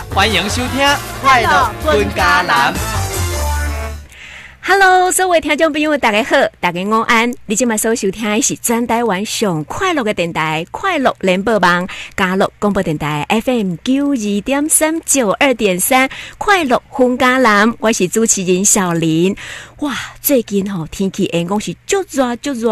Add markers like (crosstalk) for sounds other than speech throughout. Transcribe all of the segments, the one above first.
家欢迎收听《快乐滚家男》。Hello，所有听众朋友，大家好，大家午安。你今麦所收听的是专台湾上快乐的电台——快乐联播网，加入广播电台 FM 九二点三九二点三，快乐红家男，我是主持人小林。哇，最近吼天气，员工是就热就热，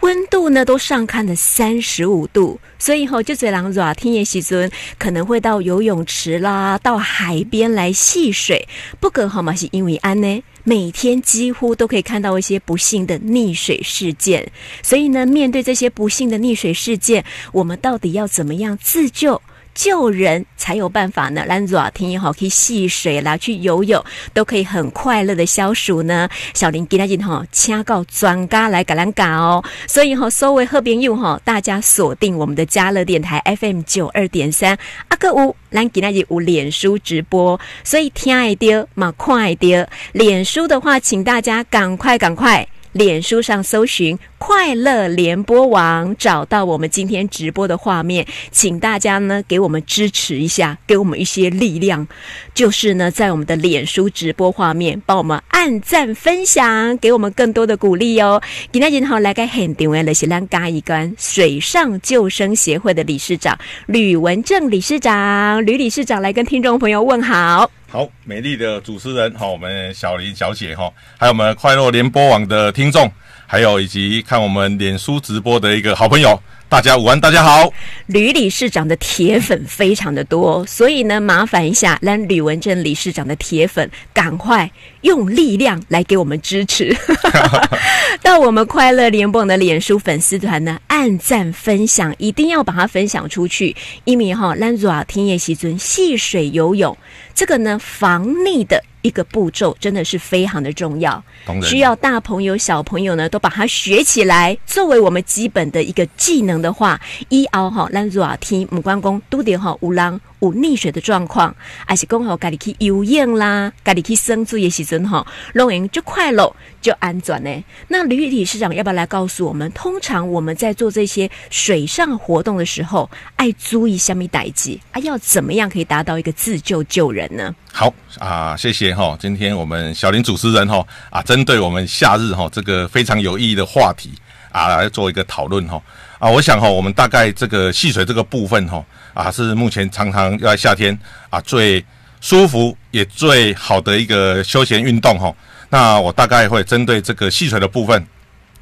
温度呢都上看了三十五度，所以吼就最人热天的时阵，可能会到游泳池啦，到海边来戏水。不过好嘛，是因为安呢。每天几乎都可以看到一些不幸的溺水事件，所以呢，面对这些不幸的溺水事件，我们到底要怎么样自救？救人才有办法呢。兰若听也好，可以戏水啦，去游泳都可以很快乐的消暑呢。小林今天哈，请告专家来给咱讲哦。所以哈，所谓贺边用哈，大家锁定我们的嘉乐电台 FM 九二点三。阿哥五，咱今天有脸书直播，所以听爱丢嘛快丢。脸书的话，请大家赶快赶快。脸书上搜寻“快乐联播网”，找到我们今天直播的画面，请大家呢给我们支持一下，给我们一些力量。就是呢，在我们的脸书直播画面帮我们按赞、分享，给我们更多的鼓励哦。今天好来个很定位的是咱嘉义关水上救生协会的理事长吕文正理事长，吕理事长来跟听众朋友问好。好，美丽的主持人，好，我们小林小姐，哈，还有我们快乐联播网的听众，还有以及看我们脸书直播的一个好朋友。大家午安，大家好。吕理事长的铁粉非常的多，所以呢，麻烦一下，让吕文正理事长的铁粉赶快用力量来给我们支持，(laughs) (laughs) 到我们快乐联播的脸书粉丝团呢，按赞分享，一定要把它分享出去。因为哈，兰若啊，天夜西尊戏水游泳，这个呢，防溺的。一个步骤真的是非常的重要，需要大朋友小朋友呢都把它学起来，作为我们基本的一个技能的话，一熬哈，让入啊听母关公都得哈五郎。有溺水的状况，还是讲好家里去游泳啦，家里去生水的时阵哈，弄完就快乐就安全呢。那吕理事长要不要来告诉我们，通常我们在做这些水上活动的时候，爱注意虾米代志啊？要怎么样可以达到一个自救救人呢？好啊，谢谢哈。今天我们小林主持人哈啊，针对我们夏日哈这个非常有意义的话题啊，来做一个讨论哈啊，我想哈，我们大概这个戏水这个部分哈。啊，是目前常常要在夏天啊最舒服也最好的一个休闲运动哈。那我大概会针对这个戏水的部分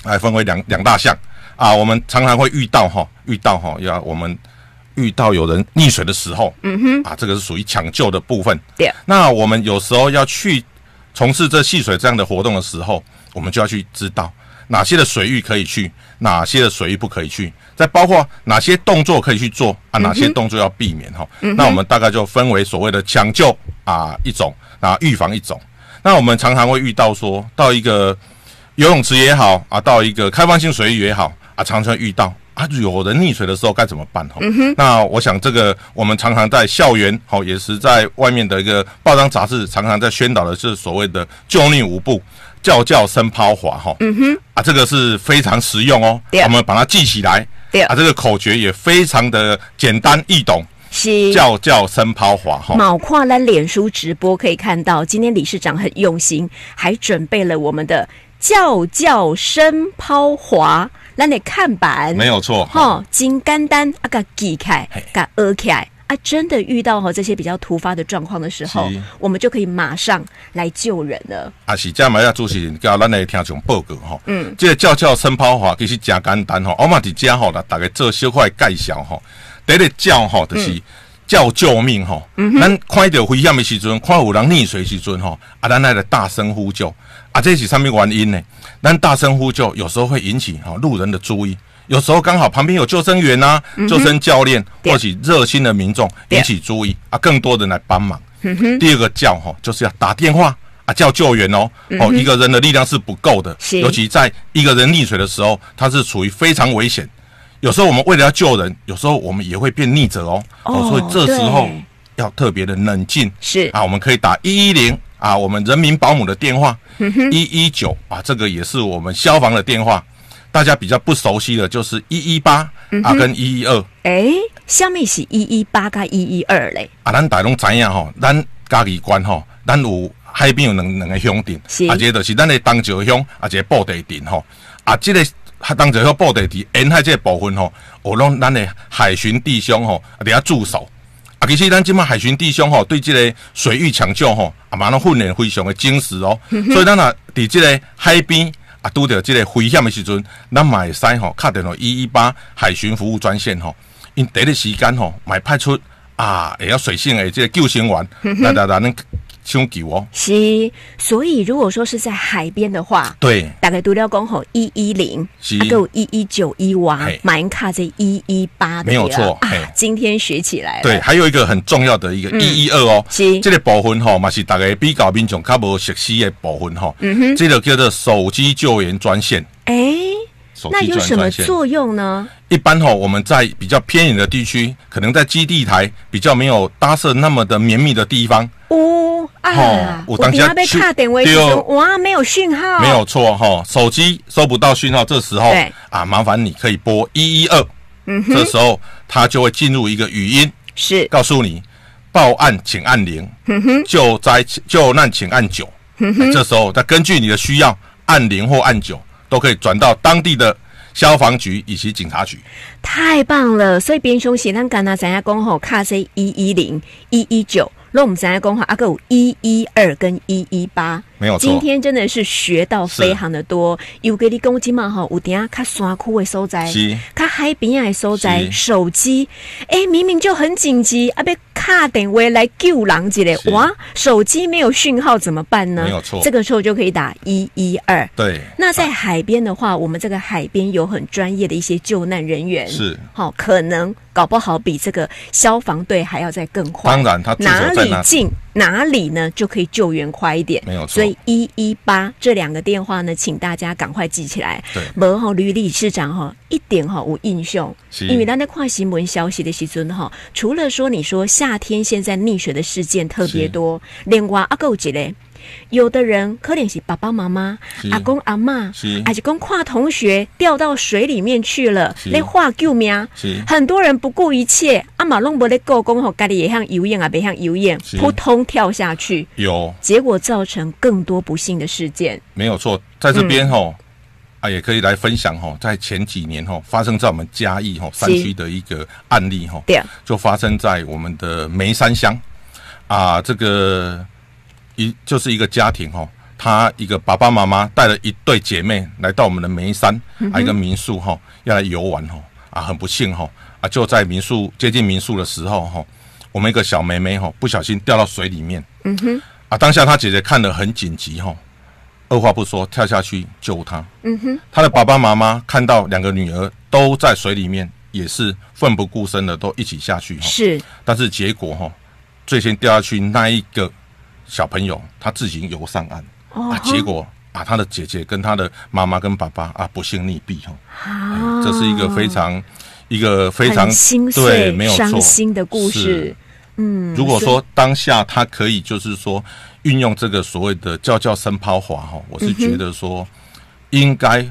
来分为两两大项啊。我们常常会遇到哈，遇到哈，要我们遇到有人溺水的时候，嗯哼，啊，这个是属于抢救的部分。对。那我们有时候要去从事这戏水这样的活动的时候，我们就要去知道哪些的水域可以去，哪些的水域不可以去。再包括哪些动作可以去做啊？哪些动作要避免哈？那我们大概就分为所谓的抢救啊一种，啊预防一种。那我们常常会遇到说到一个游泳池也好啊，到一个开放性水域也好啊，常常遇到啊有人溺水的时候该怎么办哈？那我想这个我们常常在校园好，也是在外面的一个报章杂志常常在宣导的是所谓的救溺五步。叫叫声抛滑哈，嗯哼，啊，这个是非常实用哦，我们把它记起来。对啊，这个口诀也非常的简单易懂。是叫叫声抛滑哈。毛跨栏脸书直播可以看到，今天理事长很用心，还准备了我们的叫叫声抛滑，那你看板没有错哈，金干单啊个记开，个二开。啊，真的遇到哈这些比较突发的状况的时候，我们就可以马上来救人了。啊，是这样嘛？要主持人叫咱来听种报告哈。嗯，这个叫叫声抛法其实真简单哈。我嘛伫家吼啦，大概做小块介绍哈。第一个叫吼就是叫救命哈。嗯咱看到危险的时阵，看有人溺水时阵哈，啊，咱来大声呼救。啊，这是什么原因呢？咱大声呼救有时候会引起哈路人的注意。有时候刚好旁边有救生员呐，救生教练或者热心的民众引起注意啊，更多人来帮忙。第二个叫哈，就是要打电话啊，叫救援哦。哦，一个人的力量是不够的，尤其在一个人溺水的时候，他是处于非常危险。有时候我们为了要救人，有时候我们也会变溺者哦。哦，所以这时候要特别的冷静。是啊，我们可以打一一零啊，我们人民保姆的电话，一一九啊，这个也是我们消防的电话。大家比较不熟悉的就是一一八啊跟一一二。哎，下面是一一八加一一二嘞，啊，咱大家拢知影吼，咱嘉义县吼，咱有海边有两两个乡镇是，啊，一个就是咱的东石乡，啊，一个布袋镇吼，啊，这个东石乡布袋镇沿海这个部分吼，有拢咱的海巡弟兄吼，啊，伫遐驻守。啊，其实咱即马海巡弟兄吼，对即个水域抢救吼，啊，嘛拢训练非常的精实哦。所以咱啊，伫即个海边啊，拄着即个危险的时阵，咱嘛会使吼，敲电话一一八海巡服务专线吼，因第一时间吼，买派出啊，会晓水性的即个救生员来来来，咱抢救哦。是，所以如果说是在海边的话，对，大概读了讲吼一一零，是。啊，有一一九一哇嘿，马英卡这一一八没有错啊，今天学起来了，对，还有一个很重要的一个一一二哦，是。这个部分吼，嘛是大概比较民众较无熟悉的部分吼，嗯哼，这个叫做手机救援专线。哎，手机救那有什么作用呢？一般吼，我们在比较偏远的地区，可能在基地台比较没有搭设那么的绵密的地方，哦啊哦，我我当下等下被去卡点位对哦。说哇，没有讯号，没有错哈，手机收不到讯号，这时候啊，麻烦你可以拨一一二，嗯这时候它就会进入一个语音，是。告诉你报案请按零，救灾救难请按九，这时候再根据你的需要按零或按九，都可以转到当地的消防局以及警察局。太棒了！所以边兄写咱干那咱家讲吼，卡 C 一一零一一九，那我们咱家讲吼，阿个有一一二跟一一八，没有错今天真的是学到非常的多，有给你讲今嘛吼，有点卡山区的所在，卡海边的所在，手机，哎，明明就很紧急，啊，被卡电话来救狼之类，哇，手机没有讯号怎么办呢？没有错。这个时候就可以打一一二。对，那在海边的话，我们这个海边有很专业的一些救难人员，是。好、可能搞不好比这个消防队还要再更快。当然他哪哪里近哪里呢，就可以救援快一点。没有错所以一一八这两个电话呢，请大家赶快记起来。对无吼，吕理事长哈一点哈有印象，因为咱在看新闻消息的时阵哈，除了说你说夏天现在溺水的事件特别多，另外啊，还有一个。有的人可能是爸爸妈妈、阿公阿嬷是，还是讲跨同学掉到水里面去了，是。来画救命。是。很多人不顾一切，阿马拢无咧顾讲吼，家里也像游泳啊，别像游泳，扑通跳下去，有。结果造成更多不幸的事件。没有错，在这边吼、啊，也可以来分享吼，在前几年吼发生在我们嘉义吼山区的一个案例吼，对。啊，就发生在我们的梅山乡。啊，这个一就是一个家庭哈，他一个爸爸妈妈带了一对姐妹来到我们的眉山啊一个民宿哈，要来游玩哈啊，很不幸哈啊，就在民宿接近民宿的时候哈，我们一个小妹妹哈不小心掉到水里面，嗯哼，啊，当下她姐姐看得很紧急哈。二话不说跳下去救她。嗯哼，她的爸爸妈妈看到两个女儿都在水里面，也是奋不顾身的都一起下去哈。是但是结果哈，最先掉下去那一个小朋友他自己游上岸、哦啊，结果啊他的姐姐跟他的妈妈跟爸爸啊不幸溺毙哈。啊。这是一个非常一个非常心对碎、没有错。伤心的故事。是。嗯，如果说当下他可以就是说运用这个所谓的叫叫声抛滑哈，我是觉得说应该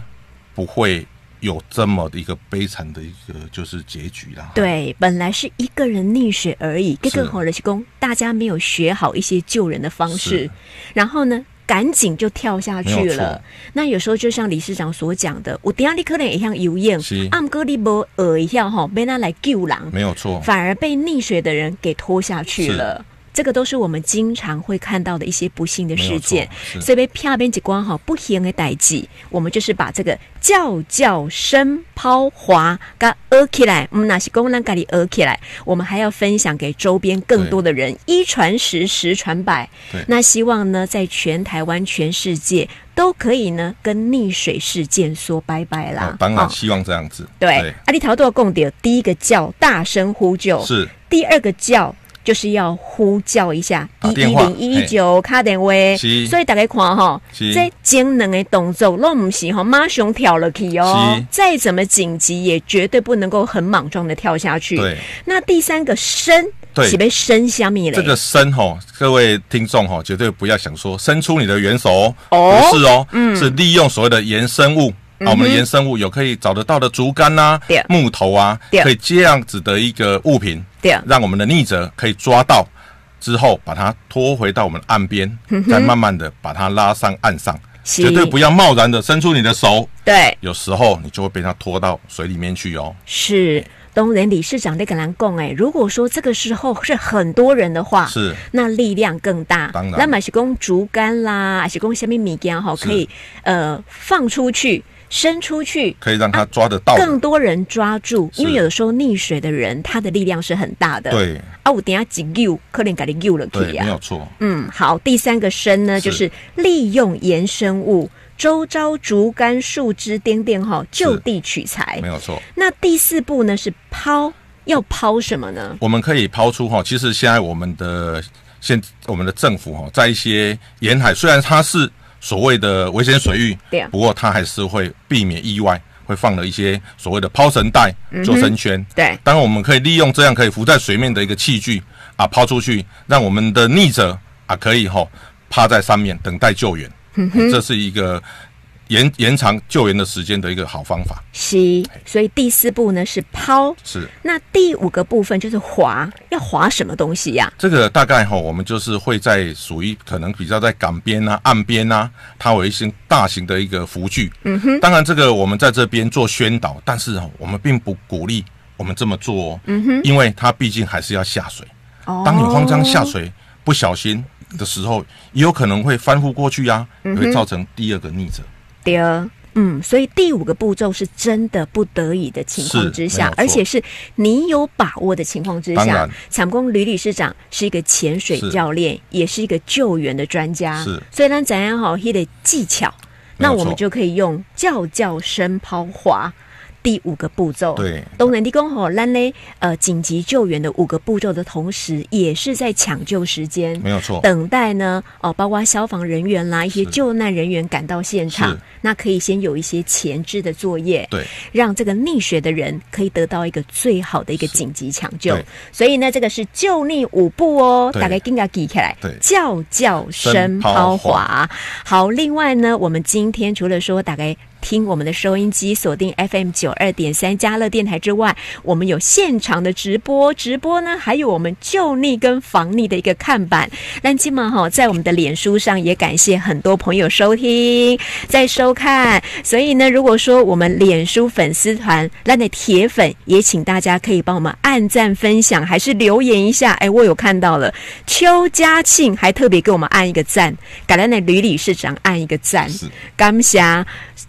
不会有这么的一个悲惨的一个就是结局啦。对，本来是一个人溺水而已，这是个好的是公，大家没有学好一些救人的方式，然后呢，赶紧就跳下去了。那有时候就像理事长所讲的，我等下你可能也像游泳是，暗哥你无学一下哈，被他来救狼，没有错，反而被溺水的人给拖下去了。这个都是我们经常会看到的一些不幸的事件。所以被啪边几光哈不幸的代际，我们就是把这个叫叫声抛滑噶讹起来，嗯，那是功能咖喱讹起来，我们还要分享给周边更多的人，一传十，十传百。对。那希望呢，在全台湾、全世界都可以呢，跟溺水事件说拜拜啦。哦。当然哦。希望这样子。对，阿里条都要共点，第一个叫大声呼救，是。第二个叫就是要呼叫一下一一零一一九卡电话，是。所以大家看哈，是。这艰难的动作，都不是哈马上跳了去哦，再怎么紧急也绝对不能够很莽撞的跳下去。对，那第三个伸，对。是被伸下面嘞，这个伸吼，各位听众吼，绝对不要想说伸出你的援手哦，哦。不是哦，嗯。是利用所谓的延伸物。啊，我们的延伸物有可以找得到的竹竿呐、对。木头啊，对。可以这样子的一个物品，对让我们的逆者可以抓到之后，把它拖回到我们岸边，再慢慢的把它拉上岸上，绝对不要贸然的伸出你的手，对，有时候你就会被它拖到水里面去哦。是。东人理事长在跟咱讲，哎，如果说这个时候是很多人的话，是。那力量更大。当然。那么是供竹竿啦，还是供下面米竿哈，可以呃放出去、伸出去，可以让他抓得到的。更多人抓住。因为有的时候溺水的人，他的力量是很大的。对啊，我等一下急救，可能给你救了可以啊没。有错。嗯，好，第三个伸呢，是就是利用延伸物，周遭竹竿、树枝、颠颠哈，就地取材没。有错，那第四步呢是抛，要抛什么呢？我们可以抛出哈，其实现在我们的现我们的政府哈，在一些沿海，虽然它是所谓的危险水域，对啊不过它还是会避免意外，会放了一些所谓的抛绳带、救生圈。对，当然，我们可以利用这样可以浮在水面的一个器具啊，抛出去，让我们的溺者啊可以吼、趴在上面等待救援。这是一个延延长救援的时间的一个好方法。是，所以第四步呢是抛。是那第五个部分就是划，要划什么东西呀、这个大概哈、我们就是会在属于可能比较在港边啊、岸边啊，它有一些大型的一个浮具。嗯哼。当然，这个我们在这边做宣导，但是哦，我们并不鼓励我们这么做哦。嗯哼。因为它毕竟还是要下水。哦当你慌张下水、不小心的时候，也有可能会翻覆过去啊，也会造成第二个逆者。对，嗯，所以第五个步骤是真的不得已的情况之下而且是你有把握的情况之下当然。产工吕理事长是一个潜水教练，也是一个救援的专家。是所以咱怎样好他的技巧，那我们就可以用叫叫声抛滑。第五个步骤，对。东南地公吼，咱呢呃紧急救援的五个步骤的同时，也是在抢救时间，没有错。等待呢，哦，包括消防人员啦，一些救难人员赶到现场，那可以先有一些前置的作业，对，让这个溺水的人可以得到一个最好的一个是。紧急抢救。对。所以呢，这个是救溺五步哦，对。大概应该记起来对，叫叫声声抛滑。好，另外呢，我们今天除了说大概。听我们的收音机，锁定 FM 九二点三嘉乐电台之外，我们有现场的直播，直播呢还有我们救溺跟防溺的一个看板。那今晚哈，在我们的脸书上也感谢很多朋友收听、在收看。所以呢，如果说我们脸书粉丝团那的铁粉，也请大家可以帮我们按赞、分享，还是留言一下。哎，我有看到了，邱嘉庆还特别给我们按一个赞，给咱的吕理事长按一个赞。感谢，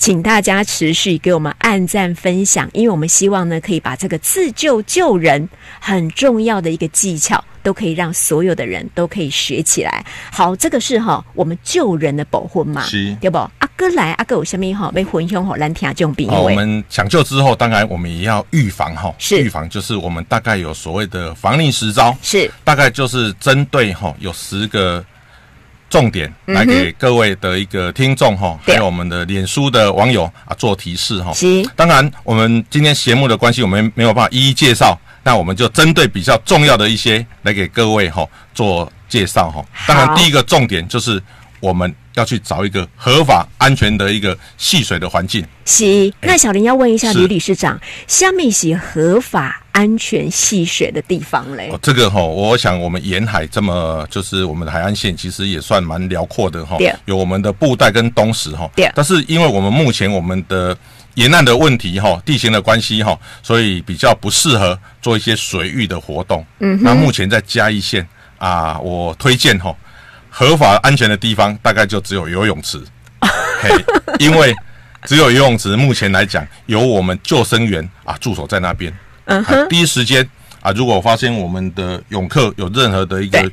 请大家持续给我们按赞分享，因为我们希望呢，可以把这个自救救人很重要的一个技巧，都可以让所有的人都可以学起来。好，这个是哈我们救人的保护嘛，是对不？阿哥来，阿哥有下面哈被混凶吼蓝听这种比好，我喻，们抢救之后，当然我们也要预防哈。是预防就是我们大概有所谓的防溺十招，是大概就是针对哈有十个重点来给各位的一个听众哈，还有我们的脸书的网友啊做提示哈。是当然，我们今天节目的关系，我们没有办法一一介绍，那我们就针对比较重要的一些来给各位哈做介绍哈。当然，第一个重点就是我们要去找一个合法、安全的一个戏水的环境。是。那小林要问一下是吕理事长，下面是合法安全戏水的地方嘞哦，？这个哈、我想我们沿海这么就是我们的海岸线，其实也算蛮辽阔的哈、对有我们的布袋跟东石哈、对但是因为我们目前我们的沿岸的问题哈、地形的关系哈、所以比较不适合做一些水域的活动。嗯，那目前在嘉义县啊，我推荐哈、合法安全的地方大概就只有游泳池，(laughs) 嘿，因为只有游泳池，目前来讲有我们救生员啊驻守在那边。啊嗯哼，第一时间啊，如果发现我们的泳客有任何的一个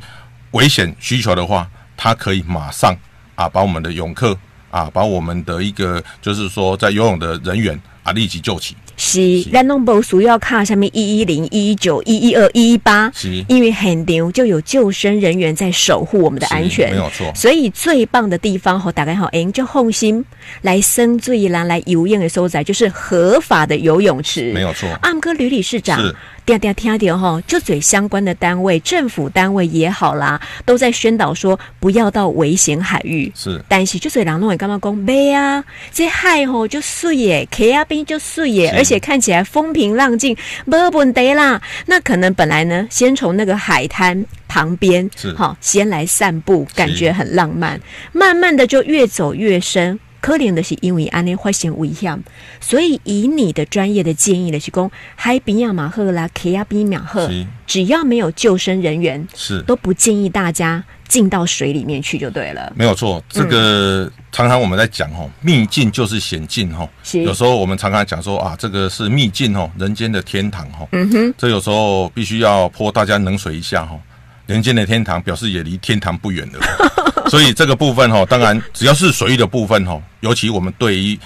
危险需求的话，他可以马上啊把我们的泳客啊，把我们的一个就是说在游泳的人员啊立即救起。是，咱拢无需要卡下面一一零、一一九、一一二、一一八，是。因为很牛就有救生人员在守护我们的安全，没有错。所以最棒的地方吼，大家好，哎，就放心来生最啦，来游泳的所在就是合法的游泳池，没有错。阿姆哥吕理事长是，嗲嗲听点哈，就嘴相关的单位、政府单位也好啦，都在宣导说不要到危险海域。是，但是就嘴人弄会干嘛讲没啊？这海吼就水耶，K 啊边就水耶，而且看起来风平浪静，没问题啦。那可能本来呢，先从那个海滩旁边是哦先来散步，感觉很浪漫，慢慢的就越走越深。可怜的是，因为安尼发现危险，所以以你的专业的建议的是讲，海边亚马赫啦，K 亚边马赫，只要没有救生人员，是都不建议大家进到水里面去就对了。没有错。这个常常我们在讲哦，秘境就是险境哦。是有时候我们常常讲说啊，这个是秘境哦，人间的天堂哦。嗯哼，这有时候必须要泼大家冷水一下哈。人间的天堂表示也离天堂不远了，(laughs) (laughs) 所以这个部分哈，当然只要是水域的部分哈，尤其我们对于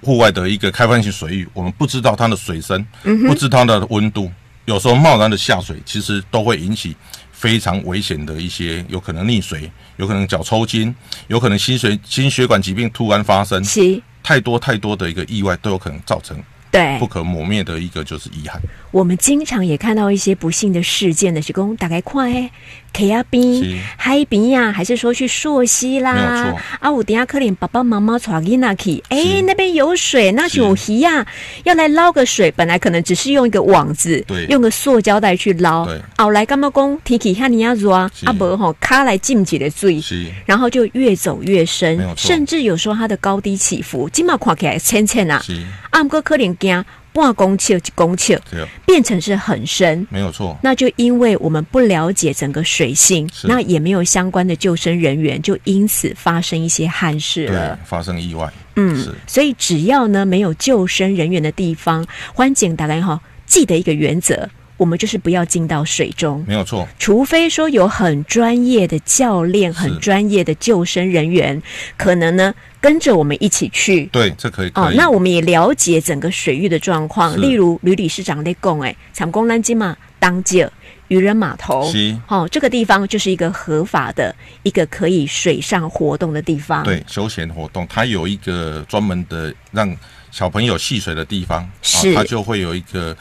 户外的一个开放性水域，我们不知道它的水深，不知道它的温度，有时候贸然的下水，其实都会引起非常危险的一些，有可能溺水，有可能脚抽筋，有可能心血心血管疾病突然发生，是，太多太多的一个意外都有可能造成对。不，可磨灭的一个就是遗憾。我们经常也看到一些不幸的事件的是公，大概看诶，K 亚边是、海边呀，还是说去溯溪啦。啊，我等下可怜爸爸妈妈闯进那去，哎，是。那边有水，那就有鱼呀，要来捞个水，本来可能只是用一个网子，对。用个塑胶袋去捞。对，后来干嘛讲提起哈尼亚热啊，是。啊无吼，卡来浸起的水，是。然后就越走越深甚至有时候它的高低起伏，今嘛看起来浅浅啊，是，啊，毋过可怜惊半公尺、一公尺，变成是很深。没有错。那就因为我们不了解整个水性，那也没有相关的救生人员，就因此发生一些憾事对了。，发生意外，嗯是，所以只要呢没有救生人员的地方，欢景大概哈记得一个原则，我们就是不要进到水中。没有错，除非说有很专业的教练、很专业的救生人员，可能呢跟着我们一起去，对，这可以。，哦那我们也了解整个水域的状况，例如吕理事长在讲，哎，长公南金嘛，当界渔人码头，是。哦，这个地方就是一个合法的一个可以水上活动的地方，，对休闲活动，它有一个专门的让小朋友戏水的地方，是。它就会有一个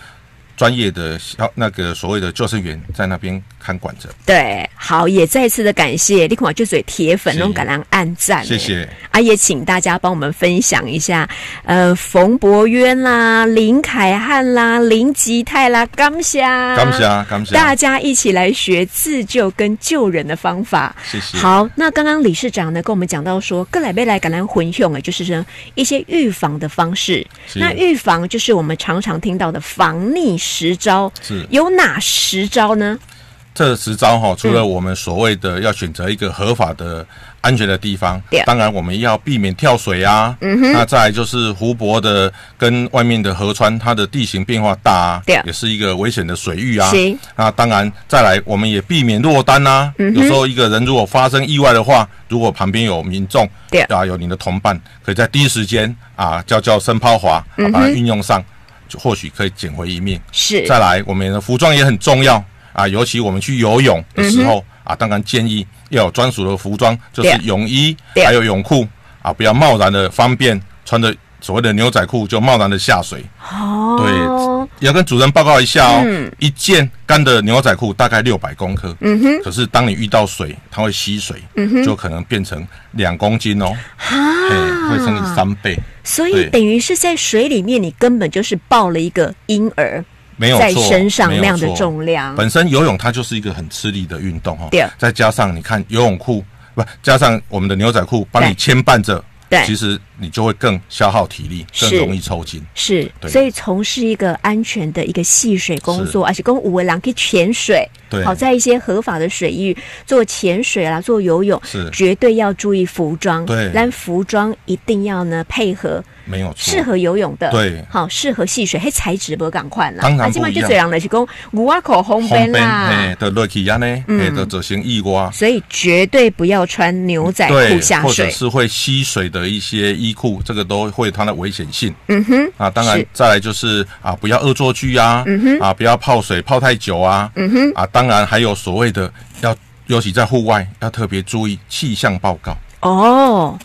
专业的小那个所谓的救生员在那边看管着。对，好，也再次的感谢立孔就嘴铁粉是弄感恩暗赞，谢谢，啊，也请大家帮我们分享一下，呃，冯博渊啦、林凯汉啦、林吉泰啦，感谢，感谢感谢，大家一起来学自救跟救人的方法。谢谢。好，那刚刚理事长呢跟我们讲到说，各来贝来感恩混用啊，就是说一些预防的方式。那预防就是我们常常听到的防溺十招，是有哪十招呢？这十招哈，除了嗯我们所谓的要选择一个合法的、安全的地方对，当然我们要避免跳水啊。嗯哼。那再来就是湖泊的跟外面的河川，它的地形变化大啊对，也是一个危险的水域啊。行。那当然，再来我们也避免落单啊。嗯有时候一个人如果发生意外的话，如果旁边有民众，对啊，有你的同伴，可以在第一时间啊叫叫声抛滑，把它运用上，就或许可以捡回一命。是。再来，我们的服装也很重要。啊，尤其我们去游泳的时候、啊，当然建议要有专属的服装，就是泳衣还有泳裤啊，不要贸然的方便穿着所谓的牛仔裤就贸然的下水。哦，对要跟主人报告一下哦，嗯。一件干的牛仔裤大概六百公克，嗯哼，可是当你遇到水，它会吸水，嗯哼，就可能变成两公斤哦，嘿，啊，会乘以三倍，所以等于是在水里面，你根本就是抱了一个婴儿在没有在，身上那样的重量。本身游泳它就是一个很吃力的运动哦，对。再加上你看游泳裤不加上我们的牛仔裤帮你牵绊着，对。其实你就会更消耗体力，更容易抽筋。是，对。所以从事一个安全的一个戏水工作，而且跟五位郎可以潜水，对。好在一些合法的水域做潜水啦、做游泳，是。绝对要注意服装，对。但服装一定要呢配合没有错，适合游泳的，对。好适合戏水，嘿材质不赶快啦，当然不一样。这样的是讲五啊口红红边边啦嘿，，的落去啊呢，嗯。嘿的走行意蛙。所以绝对不要穿牛仔裤，下或者水。是会吸水的一些衣裤，这个都会有它的危险性嗯哼，啊。当然，再来就是啊，不要恶作剧啊，嗯哼啊，不要泡水泡太久啊，嗯哼，啊，当然还有所谓的要，尤其在户外要特别注意气象报告。哦，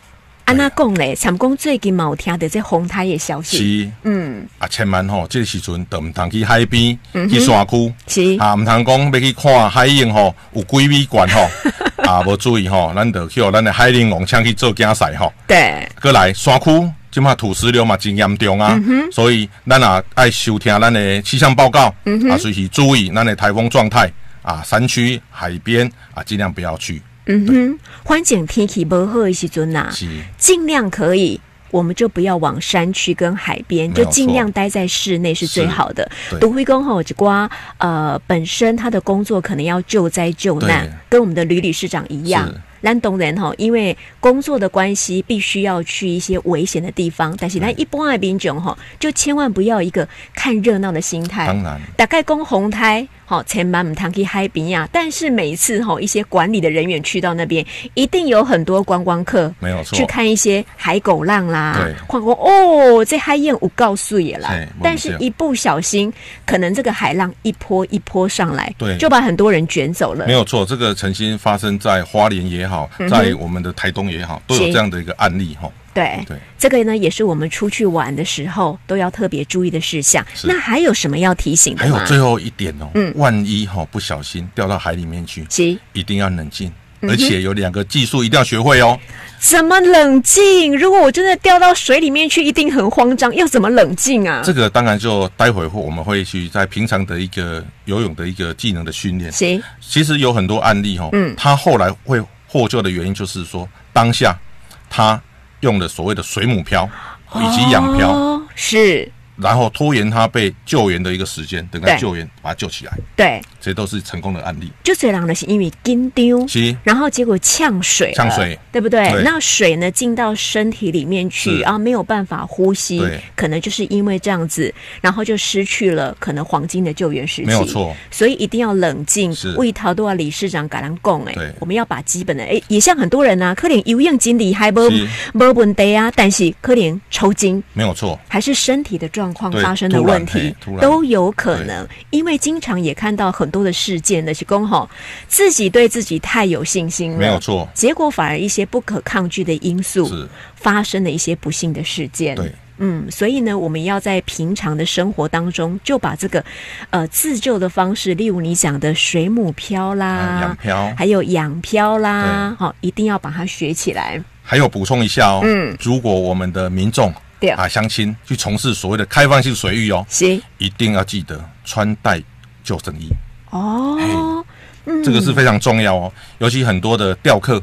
安那讲咧，参公最近冇听到这红台的消息，是。嗯，啊，千万吼，这个时阵就毋通去海边、去山区，是。啊，毋通讲要去看海影吼，有几米悬吼，(laughs) 啊，无注意吼，咱就去互咱的海玲王抢去做竞赛吼。对，过来山区，即嘛土石流嘛真严重啊，所以咱也爱收听咱的气象报告，啊，随时注意咱的台风状态啊，山区、海边啊，尽量不要去。嗯哼，环境天气不好的时阵呐、啊，尽量可以。我们就不要往山区跟海边，就尽量待在室内是最好的。独辉公吼，只瓜呃，本身他的工作可能要救灾救难，跟我们的吕理事长一样是。咱当然吼，因为工作的关系，必须要去一些危险的地方，但是咱一般的民众吼，就千万不要一个看热闹的心态。当然大概攻红胎，好，千万唔通去海边呀。但是每一次吼，一些管理的人员去到那边，一定有很多观光客没有错去看一些海狗浪啦对，看过哦，这海燕我告诉也啦嘿。但是一不小心，可能这个海浪一波一波上来，对就把很多人卷走了没。有错，这个曾经发生在花莲也好，在我们的台东也好，都有这样的一个案例哈。对对，这个呢也是我们出去玩的时候都要特别注意的事项。那还有什么要提醒的吗？还有最后一点哦，嗯万一哈不小心掉到海里面去，是一定要冷静，嗯而且有两个技术一定要学会哦。怎么冷静？如果我真的掉到水里面去，一定很慌张。要怎么冷静啊？这个当然就待会会我们会去在平常的一个游泳的一个技能的训练。行，其实有很多案例哈，嗯他后来会获救的原因就是说，当下他用的所谓的水母漂以及氧漂，是。然后拖延他被救援的一个时间，等他救援把他救起来，对，这都是成功的案例。就最狼的是因为紧丢，其然后结果呛水，呛水。对不对？对。那水呢进到身体里面去是。啊，没有办法呼吸，可能就是因为这样子，然后就失去了可能黄金的救援时期。没有错，所以一定要冷静是。为逃多啊，理事长感恩供哎，我们要把基本的哎，也像很多人啊，可能游泳经理还不是。没问题啊，但是可能抽筋。没有错，还是身体的状况对发生的问题都有可能，因为经常也看到很多的事件的是公吼自己对自己太有信心了，没有错，结果反而一些不可抗拒的因素是。发生了一些不幸的事件。对。嗯，所以呢，我们要在平常的生活当中，就把这个呃自救的方式，例如你讲的水母漂啦啊，仰漂。还有仰漂啦，好、一定要把它学起来。还有补充一下哦，嗯。如果我们的民众对。啊相亲去从事所谓的开放性水域哦，行一定要记得穿戴救生衣，哦，嗯。这个是非常重要哦。尤其很多的钓客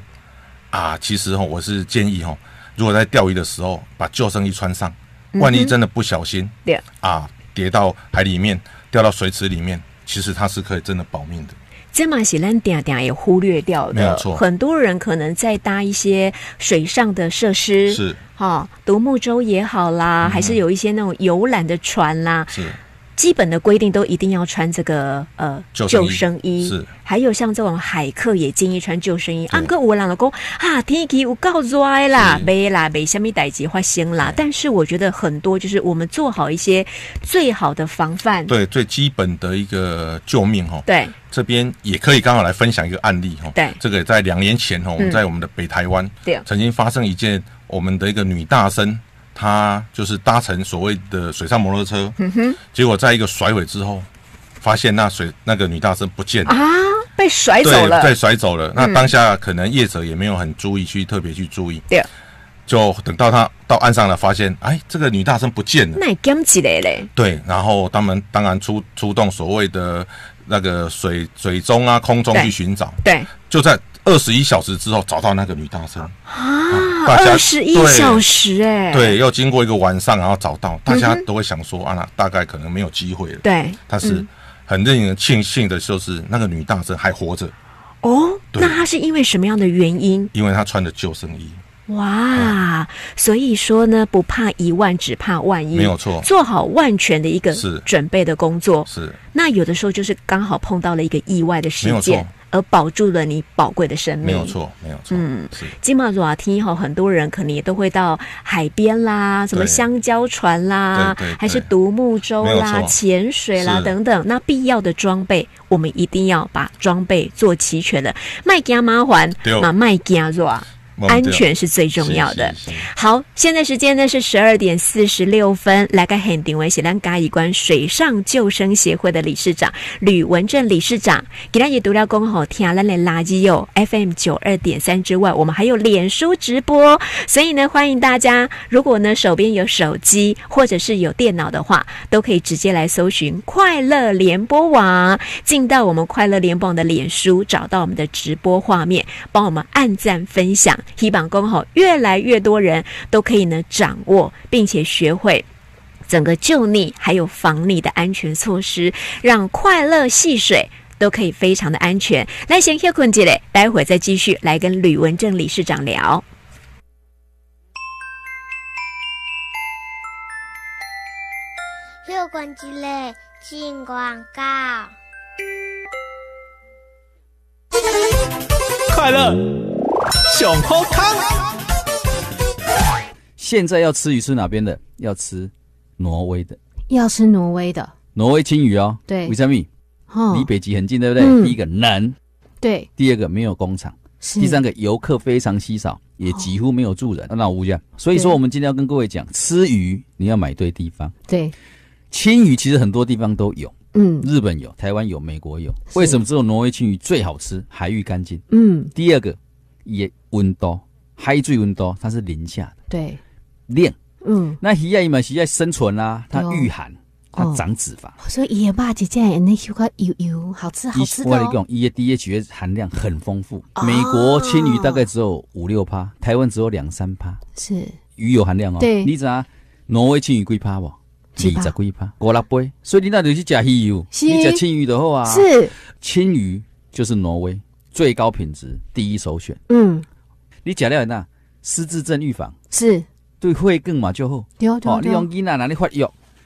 啊，其实哈、哦，我是建议哈、哦，如果在钓鱼的时候把救生衣穿上，嗯万一真的不小心对。啊跌到海里面，掉到水池里面，其实它是可以真的保命的。这嘛是咱点点也忽略掉的，很多人可能在搭一些水上的设施，是。哈、独木舟也好啦，嗯。还是有一些那种游览的船啦，是，基本的规定都一定要穿这个呃救生衣。是，还有像这种海客也建议穿救生衣。对安哥我人老公啊，天气有够热的啦，没啦，没虾米代志发生啦。但是我觉得很多就是我们做好一些最好的防范。对最基本的一个救命哈、哦。对这边也可以刚好来分享一个案例哈。对这个在两年前哈，我们嗯在我们的北台湾对曾经发生一件我们的一个女大生，她就是搭乘所谓的水上摩托车，嗯哼结果在一个甩尾之后，发现那水那个女大生不见了。啊，被甩走，了。被甩走了。那嗯当下可能业者也没有很注意去特别去注意，对，就等到他到岸上了，发现哎，这个女大生不见了。那也减起来嘞。对，然后他们当然出出动所谓的那个水水中啊、空中去寻找，对就在二十一小时之后找到那个女大生。啊，大家二十一小时哎、对，要经过一个晚上，然后找到，大家都会想说啊，那大概可能没有机会了。对但是嗯。很令人庆幸的就是那个女大生还活着，哦，那她是因为什么样的原因？因为她穿着救生衣。哇，所以说呢，不怕一万，只怕万一，没有错。做好万全的一个是。准备的工作。是。那有的时候就是刚好碰到了一个意外的事件。没有错，而保住了你宝贵的生命。没有。错，没有错。嗯是金马罗啊，听以后很多人可能也都会到海边啦，什么香蕉船啦还是独木舟啦、潜水啦等等。那必要的装备，我们一定要把装备做齐全了，卖家麻烦对，嘛卖惊热。安全是最重要的。好，现在时间呢是十二点四十六分，来个很定为写咱嘉义关水上救生协会的理事长吕文正理事长，给大家读了公吼听咱的垃圾哟 FM 九二点三之外，我们还有脸书直播，所以呢，欢迎大家，如果呢手边有手机或者是有电脑的话，都可以直接来搜寻快乐联播网，进到我们快乐联播网的脸书，找到我们的直播画面，帮我们按赞分享，希望公吼越来越多人都可以呢掌握，并且学会。整个救溺还有防溺的安全措施，让快乐戏水都可以非常的安全。来，先休困一嘞，待会儿再继续来跟吕文正理事长聊。休困起来进广告。快乐熊好康。现在要吃鱼吃哪边的？要吃挪威的，要吃挪威的，挪威青鱼哦。对为什么？哦离北极很近，对不对？第一个冷，对，第二个没有工厂，第三个游客非常稀少，也几乎没有住人。那无价。所以说，我们今天要跟各位讲，吃鱼你要买对地方。对，青鱼其实很多地方都有，嗯日本有，台湾有，美国有。为什么只有挪威青鱼最好吃？海域干净。嗯，第二个，也温度，海水温度它是零下的，对，冷。嗯，那鱼啊，嘛是在生存啦、它御寒，它哦长脂肪。所以野霸姐姐那有个油油，好吃好吃的哦。我跟你讲，伊的 DHA 含量很丰富。哦美国青鱼大概只有五六趴，台湾只有两三趴，是鱼有含量哦。对你知道挪威青鱼几趴不？几十几趴，五六杯。所以你那就去吃鱼油，是你吃青鱼的好啊。是，青鱼就是挪威最高品质第一首选。嗯你食了那失智症预防，是，对肺更嘛就好。哦，你对哦，你，用囡仔哪里发育，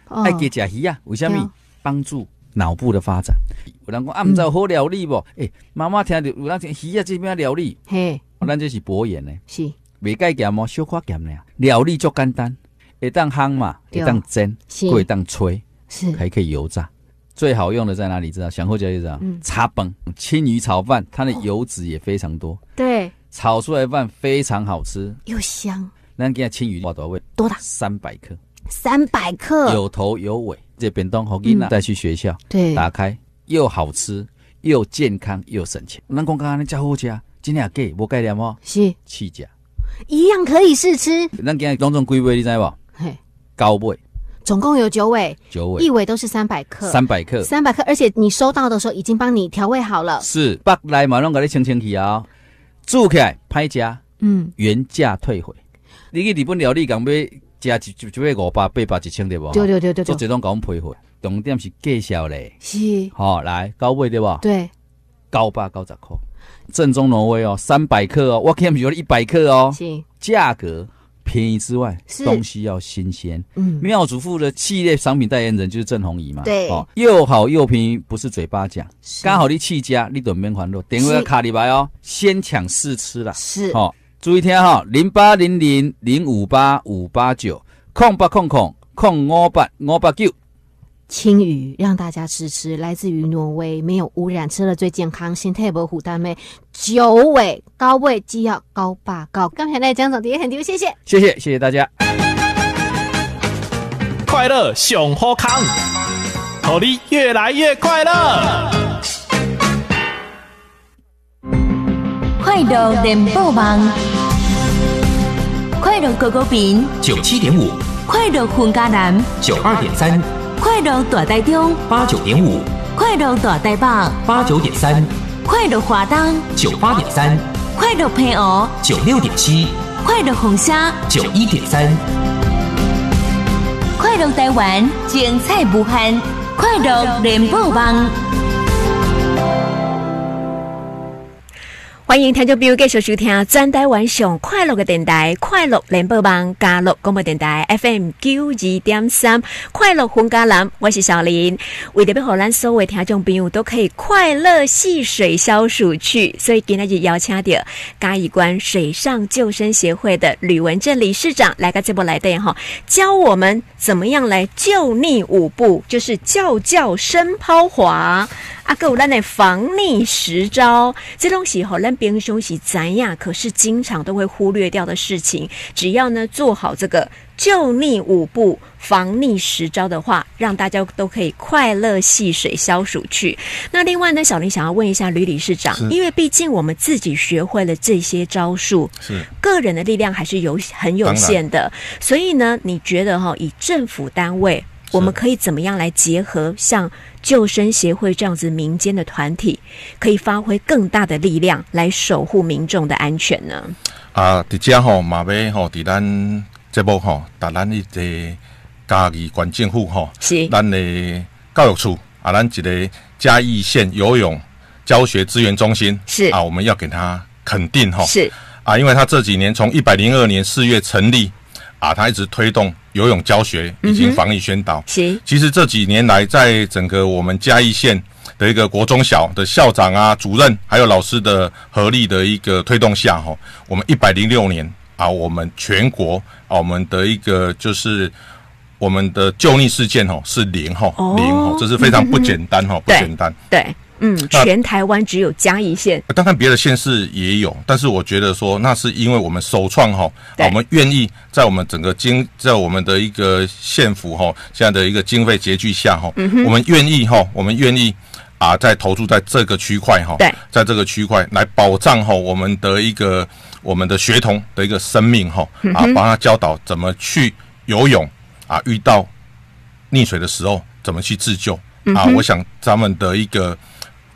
哦爱加食鱼啊？为什对么？帮助脑部的发展。有人讲啊，唔知有好料理不？诶，妈妈听到有人讲鱼啊这边料理，嘿咱这是博眼呢，是袂介咸哦，小可咸呢。料理足简单，会当烘嘛，会当蒸，是会当吹，是，还可以油炸。最好用的在哪里？知道？想后就知道。嗯茶崩青鱼炒饭，它的油脂也非常多，对，炒出来的饭非常好吃。又香，咱今青鱼多少位？多大？三百克，三百克，有头有尾。这便当好囡仔嗯。带去学校，对，打开又好吃又健康又省钱。咱讲刚刚你真好吃，真正假无概念哦，是。气价。一样可以试吃，咱今日拢总几尾，你知无？嘿，高尾。总共有九尾，九尾。一尾都是三百克，三百克，三百克，而且你收到的时候已经帮你调味好了，是。北来嘛，拢给你清清去啊，煮起来歹食，嗯，原价退回。你去日本料理讲要食一一尾五百八百一千对无？对对对对对，做这种甲阮赔回，重点是介绍咧。是，好、来高位对无？对，九百九十块，正宗挪威哦，三百克哦，我看不是一百克哦，是，价格便宜之外，东西要新鲜。嗯，妙主妇的系列商品代言人就是郑红怡嘛，对。哦，又好又便宜，不是嘴巴讲，刚好你去家，你都免烦恼，电话是卡里白哦，先抢试吃啦，是，哦，注意听哈，零八零零零五八五八九，空八空空空五八五八九，青鱼让大家吃吃，来自于挪威，没有污染，吃了最健康，心态不虎蛋妹，九尾高位既要高霸高。刚才那江总也很丢，谢谢。谢谢谢谢大家。快乐上好康，互你越来越快乐。快乐联播网，快乐狗狗饼，九七点五、快乐混家男，九二点三、快乐大台中，八九点五、快乐大台北，八九点三、快乐华东，九八点三、快乐配偶，九六点七、快乐红虾，九一点三。快乐台湾，精彩无限，快乐联播网。欢迎听众朋友继续收听专台晚上快乐的电台，快乐联播网加乐广播电台 FM 九二点三，快乐红家蓝，我是小林。为特别好，咱所有听众朋友都可以快乐戏水消暑去，所以今天就邀请到嘉义关水上救生协会的吕文正理事长来个这波来电哈，教我们怎么样来救溺五步，就是叫叫声抛滑。啊，还有咱的防溺十招，这东西好，咱般兵兄喜咱呀，可是经常都会忽略掉的事情。只要呢做好这个救逆五步、防逆十招的话，让大家都可以快乐戏水消暑去。那另外呢，小林想要问一下吕理事长，因为毕竟我们自己学会了这些招数，是个人的力量还是有很有限的，所以呢，你觉得哈、以政府单位，我们可以怎么样来结合像救生协会这样子民间的团体，可以发挥更大的力量来守护民众的安全呢？啊，伫遮吼马尾吼伫咱节目吼，达咱一个嘉义县政府吼，是。咱的教育处啊，咱一个嘉义县游泳教学资源中心是。啊，我们要给他肯定吼，是。啊，因为他这几年从一百零二年四月成立啊，他一直推动游泳教学以及防疫宣导。行其实这几年来，在整个我们嘉义县的一个国中小的校长啊、主任还有老师的合力的一个推动下，哈，我们一百零六年啊，我们全国啊，我们的一个就是。我们的救溺事件哦是零哈哦零哦，这是非常不简单哈，不简单。对，嗯，全台湾只有嘉义县。当然别的县市也有，但是我觉得说那是因为我们首创哈，啊，我们愿意在我们整个经在我们的一个县府哈现在的一个经费拮据下哈，嗯我们愿意哈，我们愿意啊，在投注在这个区块哈，在这个区块来保障哈我们的一个我们的学童的一个生命哈，嗯啊，帮他教导怎么去游泳啊，遇到溺水的时候怎么去自救嗯啊，我想咱们的一个。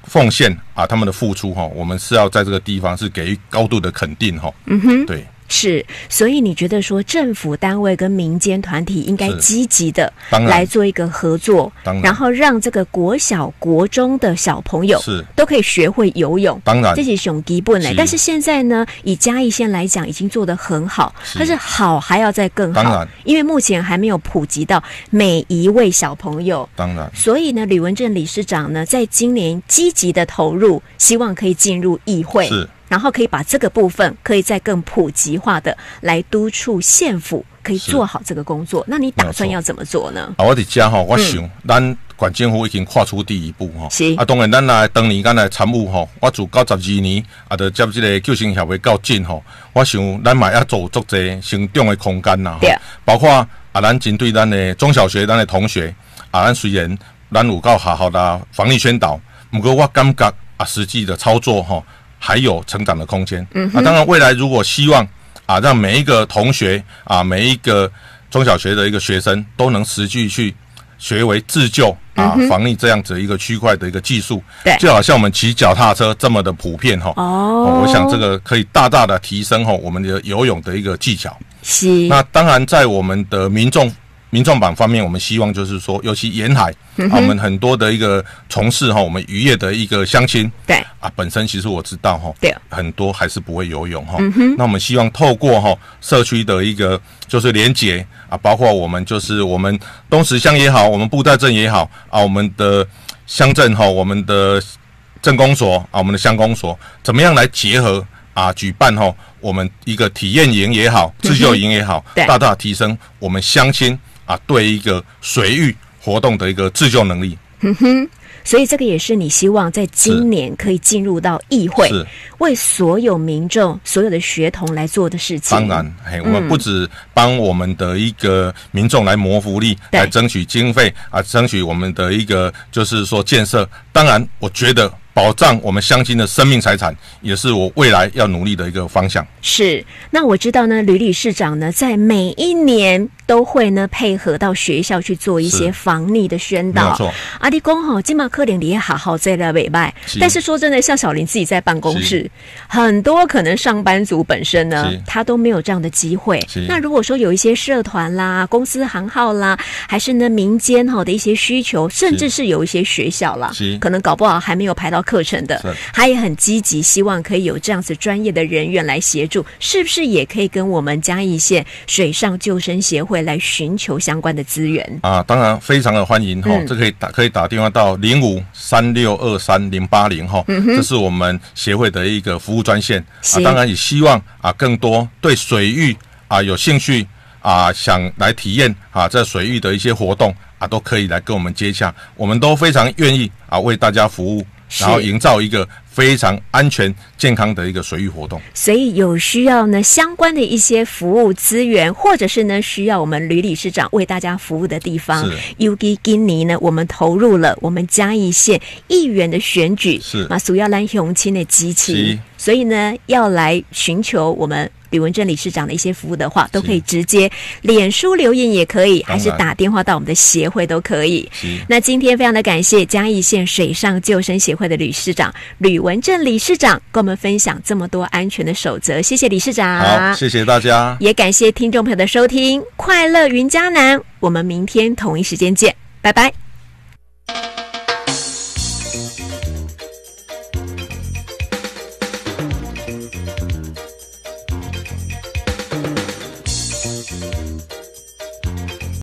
奉献啊，他们的付出哈，我们是要在这个地方是给予高度的肯定哈。嗯哼，对，是，所以你觉得说政府单位跟民间团体应该是积极的来做一个合作，当然然后让这个国小、国中的小朋友是都可以学会游泳。当然这是熊基本嘞是，但是现在呢，以嘉义县来讲，已经做得很好，是但是好还要再更好当然，因为目前还没有普及到每一位小朋友。当然所以呢，吕文正理事长呢，在今年积极的投入，希望可以进入议会，是然后可以把这个部分可以再更普及化的来督促县府可以做好这个工作。那你打算要怎么做呢？啊，我伫家吼，我想咱管政府已经跨出第一步吼。嗯是啊，当然咱来当年咱来参与吼，我自九十二年啊，就接这个救生协会较近吼。我想咱嘛要做足侪成长的空间呐。包括啊，咱针对咱的中小学咱的同学啊，咱虽然咱有够好好的防疫宣导，不过我感觉啊，实际的操作吼还有成长的空间。嗯啊，当然未来如果希望啊，让每一个同学啊，每一个中小学的一个学生都能实际去学为自救啊、防疫这样子一个区块的一个技术，嗯对就好像我们骑脚踏车这么的普遍哈。哦我想这个可以大大的提升哈我们的游泳的一个技巧。是那当然，在我们的民众民众版方面，我们希望就是说，尤其沿海、嗯啊，我们很多的一个从事哈我们渔业的一个乡亲对。啊，本身其实我知道哈，对。很多还是不会游泳哈。嗯那我们希望透过哈社区的一个就是连结啊，包括我们就是我们东石乡也好，我们布袋镇也好啊，我们的乡镇哈，我们的镇公所啊，我们的乡公所怎么样来结合啊，举办哈我们一个体验营也好，自救营也好，对。大大提升我们乡亲啊对一个水域活动的一个自救能力。哼哼所以这个也是你希望在今年可以进入到议会，是为所有民众、所有的学童来做的事情。当然，嘿，我们不止帮我们的一个民众来谋福利，对来争取经费啊，争取我们的一个就是说建设。当然，我觉得保障我们乡亲的生命财产，也是我未来要努力的一个方向。是，那我知道呢，吕理事长呢，在每一年都会呢配合到学校去做一些防溺的宣导。没错，阿弟公吼，金马科林你也好好在那尾拜。但是说真的，像小林自己在办公室，很多可能上班族本身呢，他都没有这样的机会。那如果说有一些社团啦、公司行号啦，还是呢民间哈的一些需求，甚至是有一些学校啦，可能搞不好还没有排到课程的。是，他也很积极，希望可以有这样子专业的人员来协助，是不是也可以跟我们嘉义县水上救生协会来寻求相关的资源？啊，当然非常的欢迎哈、嗯这可以打可以打电话到零五三六二三零八零哈，这是我们协会的一个服务专线。啊。当然也希望啊更多对水域啊有兴趣啊想来体验啊在水域的一些活动啊都可以来跟我们接洽，我们都非常愿意啊为大家服务是然后营造一个非常安全健康的一个水域活动。所以有需要呢相关的一些服务资源，或者是呢需要我们吕理事长为大家服务的地方是，U G 今年呢我们投入了我们嘉义县议员的选举，是马苏亚兰雄亲的机器是，所以呢要来寻求我们。吕文正理事长的一些服务的话，都可以直接脸书留言也可以，还是打电话到我们的协会都可以。那今天非常的感谢嘉义县水上救生协会的理事长吕文正理事长，跟我们分享这么多安全的守则，谢谢理事长。好，谢谢大家。也感谢听众朋友的收听，快乐云嘉南，我们明天同一时间见，拜拜。